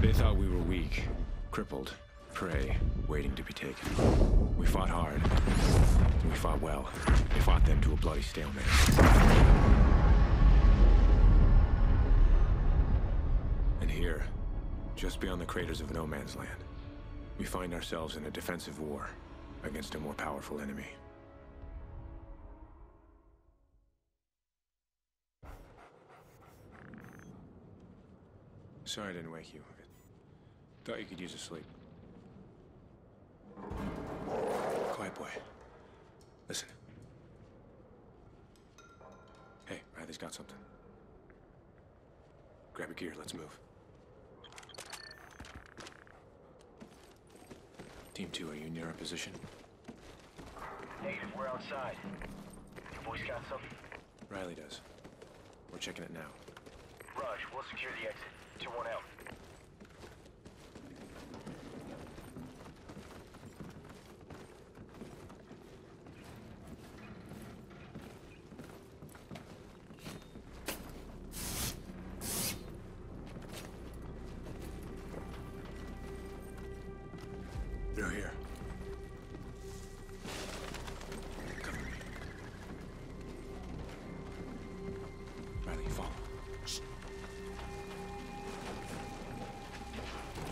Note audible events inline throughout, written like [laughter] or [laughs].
They thought we were weak, crippled, prey, waiting to be taken. We fought hard. We fought well. We fought them to a bloody stalemate. And here, just beyond the craters of No Man's Land, we find ourselves in a defensive war against a more powerful enemy. Sorry I didn't wake you. Thought you could use a sleep. Quiet boy. Listen. Hey, Riley's got something. Grab your gear, let's move. Team 2, are you near our position? Negative, we're outside. Your boys got something? Riley does. We're checking it now. Rush, we'll secure the exit. 2-1 out.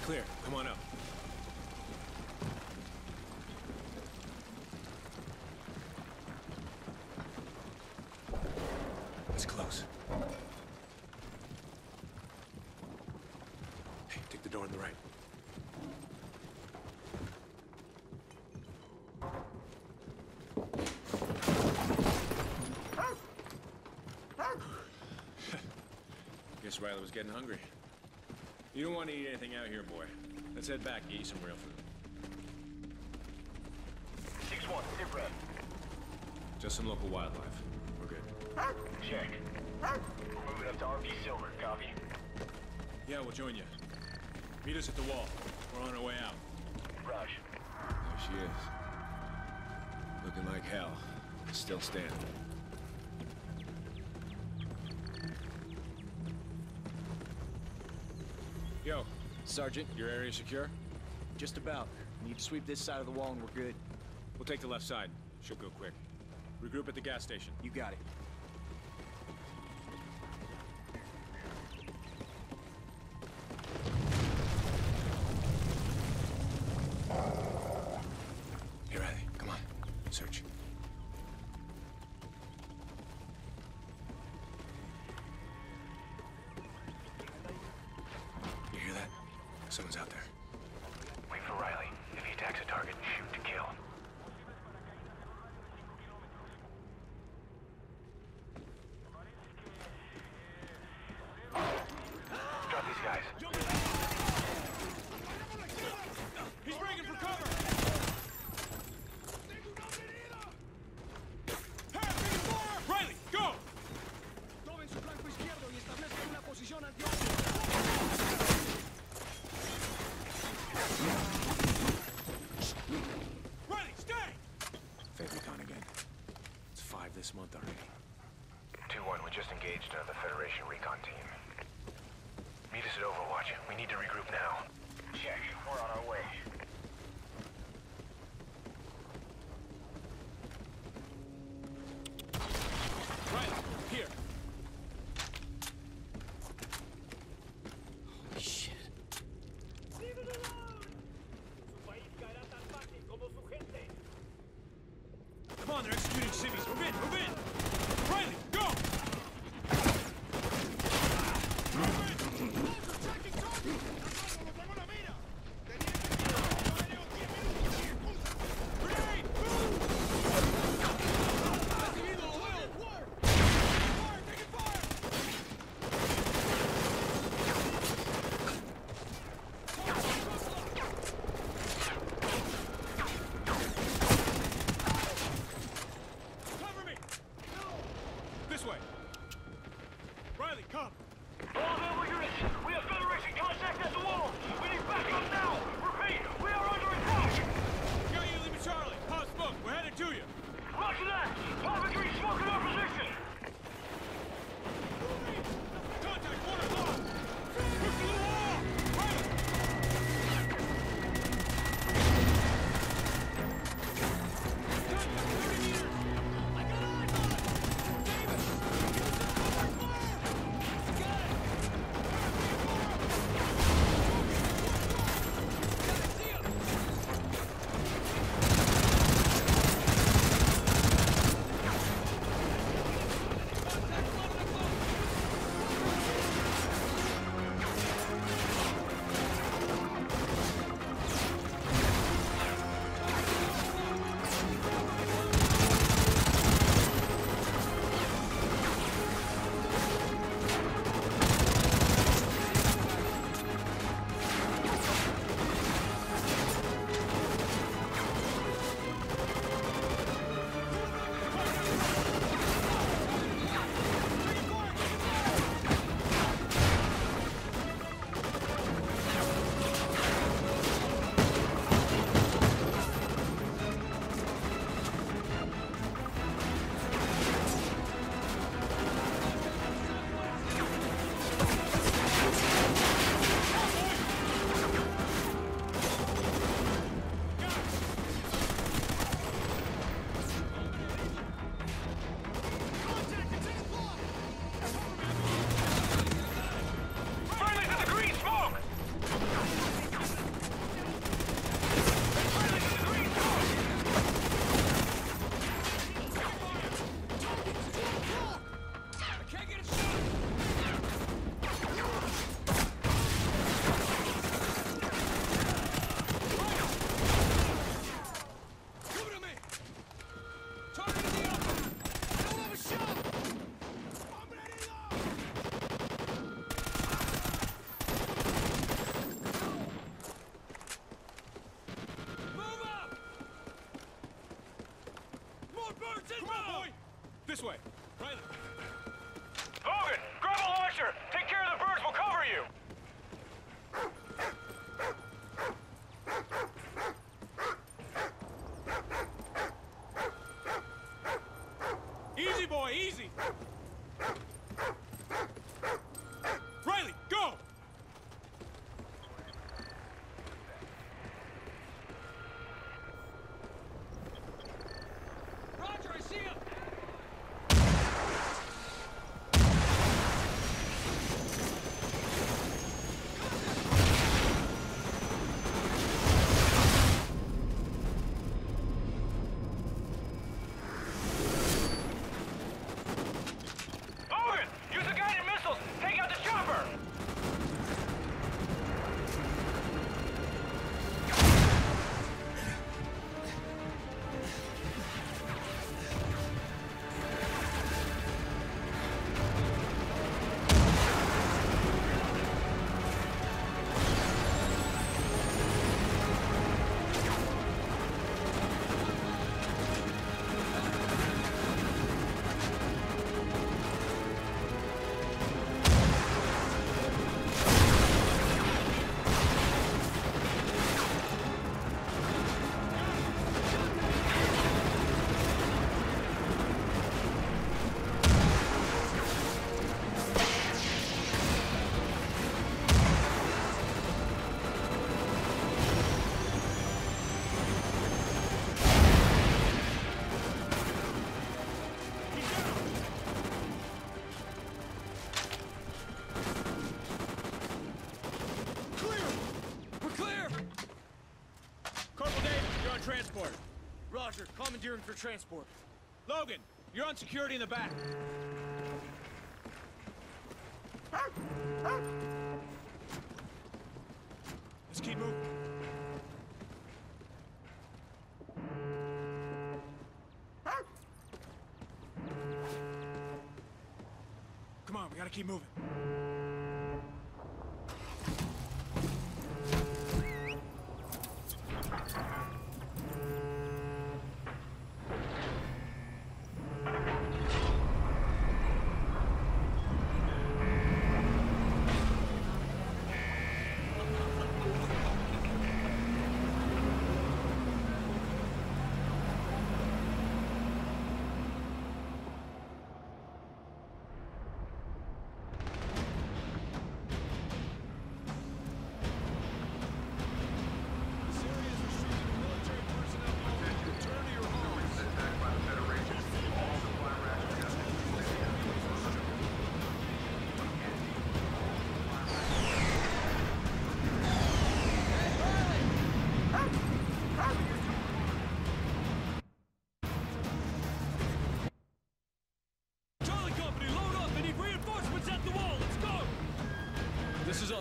It's clear. Come on up. It's close. Hey, take the door on the right. [laughs] Guess Riley was getting hungry. You don't want to eat anything out here, boy. Let's head back and get you some real food. 6-1, sit rep. Just some local wildlife. We're good. Check. We're moving up to RP Silver, copy? Yeah, we'll join you. Meet us at the wall. We're on our way out. Rush. There she is. Looking like hell. Still standing. Yo, Sergeant, your area secure? just about. Need to sweep this side of the wall and we're good. We'll take the left side. Should go quick. Regroup at the gas station. You got it. Someone's out there. Riley, come! All available units! We have Federation contact at the wall! We need backup now! Come on, boy! This way. Riley. Logan! Grab a launcher! Take care of the birds, we'll cover you! Roger, commandeering for transport. Logan, you're on security in the back. Let's keep moving. Come on, we gotta keep moving.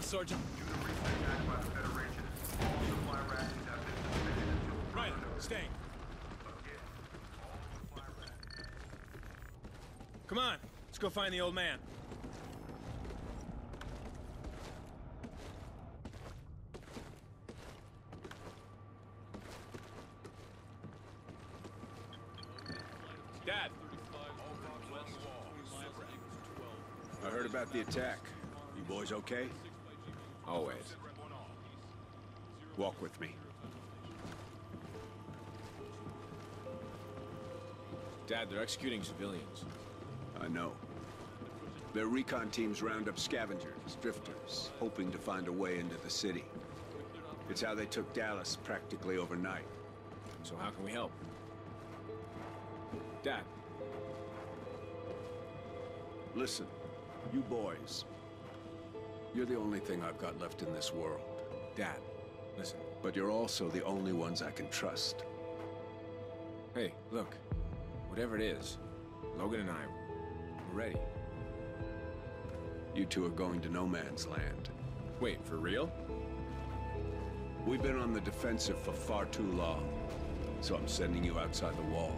Sergeant. Riley, stay. Come on, let's go find the old man. Dad. I heard about the attack. You boys okay? Always. Walk with me. Dad, they're executing civilians. I know. Their recon teams round up scavengers, drifters, hoping to find a way into the city. It's how they took Dallas practically overnight. So how can we help? Dad, Listen, you boys. You're the only thing I've got left in this world. Dad, listen. But you're also the only ones I can trust. Hey, look. Whatever it is, Logan and I, we're ready. You two are going to no man's land. Wait, for real? We've been on the defensive for far too long, so I'm sending you outside the wall.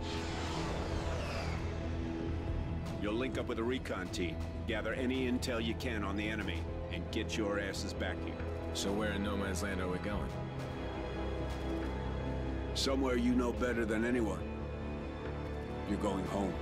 You'll link up with a recon team, gather any intel you can on the enemy, and get your asses back here. So where in no man's land are we going? Somewhere you know better than anyone. You're going home.